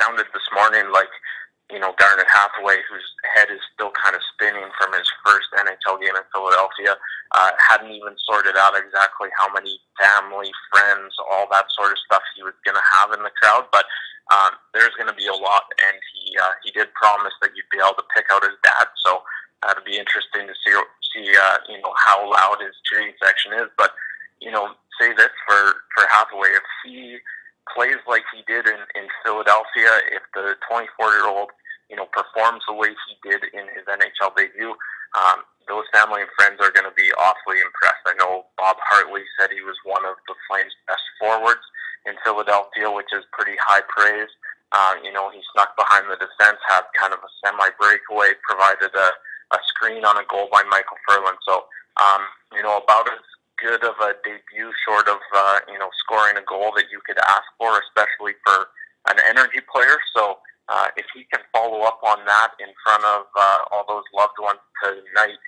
sounded this morning like you know Garnet Hathaway, whose head is still kind of spinning from his first NHL game in Philadelphia, uh, hadn't even sorted out exactly how many family, friends, all that sort of stuff he was going to have in the crowd. But um, there's going to be a lot, and he uh, he did promise that you'd be able to pick out his dad. So that'll be interesting to see see uh, you know how loud his cheering section is. But you know, say this for for Hathaway, if he plays like he did in, in Philadelphia, if the 24 year old, you know, performs the way he did in his NHL debut, um, those family and friends are going to be awfully impressed. I know Bob Hartley said he was one of the Flames' best forwards in Philadelphia, which is pretty high praise. Uh, you know, he snuck behind the defense, had kind of a semi breakaway, provided a, a screen on a goal by Michael Ferland. So, um, you know, about as good of a debut, short of uh, you know scoring a goal that you especially for an energy player. So uh, if he can follow up on that in front of uh, all those loved ones tonight,